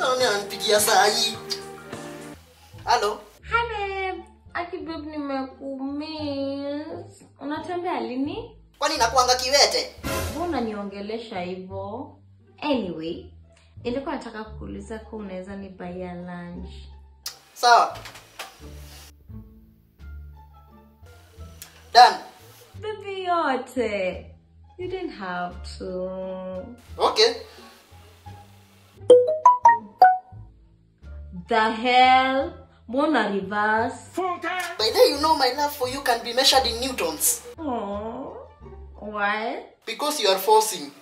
Sasa ananipigia saa hii? Halo? Hello. Aki babe nimekumiss. Unatembea lini? Kwani nakuanga kiwete? Mbona niongelesha hivyo? Anyway, nilikuwa nataka kuuliza kwa unaweza nibaia lunch. Sawa. Done. Baby yote. You didn't have to. Okay. The hell? Mbona reverse? By the way, you know my love for you can be measured in newtons. Oh. Why? Because you are forcing.